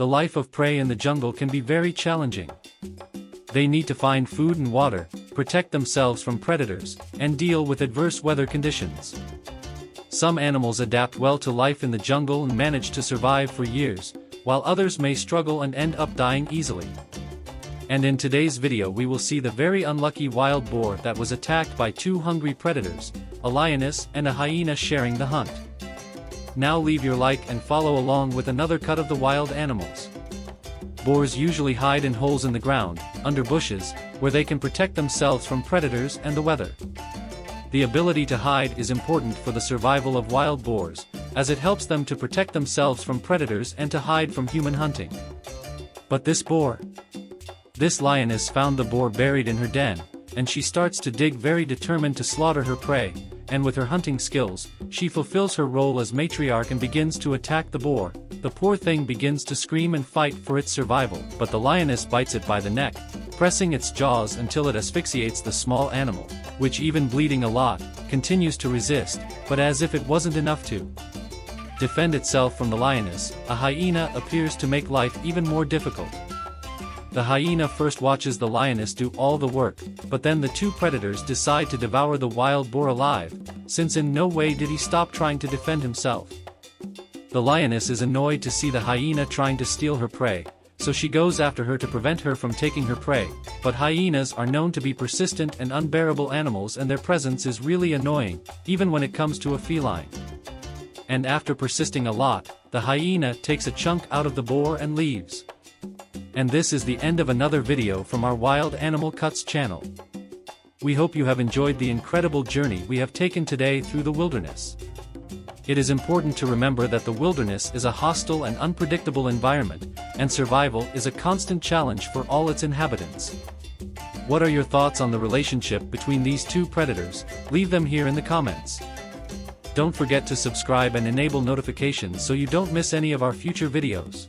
the life of prey in the jungle can be very challenging. They need to find food and water, protect themselves from predators, and deal with adverse weather conditions. Some animals adapt well to life in the jungle and manage to survive for years, while others may struggle and end up dying easily. And in today's video we will see the very unlucky wild boar that was attacked by two hungry predators, a lioness and a hyena sharing the hunt. Now leave your like and follow along with another cut of the wild animals. Boars usually hide in holes in the ground, under bushes, where they can protect themselves from predators and the weather. The ability to hide is important for the survival of wild boars, as it helps them to protect themselves from predators and to hide from human hunting. But this boar, this lioness found the boar buried in her den, and she starts to dig very determined to slaughter her prey, and with her hunting skills, she fulfills her role as matriarch and begins to attack the boar. The poor thing begins to scream and fight for its survival, but the lioness bites it by the neck, pressing its jaws until it asphyxiates the small animal, which even bleeding a lot, continues to resist, but as if it wasn't enough to defend itself from the lioness, a hyena appears to make life even more difficult. The hyena first watches the lioness do all the work, but then the two predators decide to devour the wild boar alive, since in no way did he stop trying to defend himself. The lioness is annoyed to see the hyena trying to steal her prey, so she goes after her to prevent her from taking her prey, but hyenas are known to be persistent and unbearable animals and their presence is really annoying, even when it comes to a feline. And after persisting a lot, the hyena takes a chunk out of the boar and leaves. And this is the end of another video from our Wild Animal Cuts channel. We hope you have enjoyed the incredible journey we have taken today through the wilderness. It is important to remember that the wilderness is a hostile and unpredictable environment, and survival is a constant challenge for all its inhabitants. What are your thoughts on the relationship between these two predators? Leave them here in the comments. Don't forget to subscribe and enable notifications so you don't miss any of our future videos.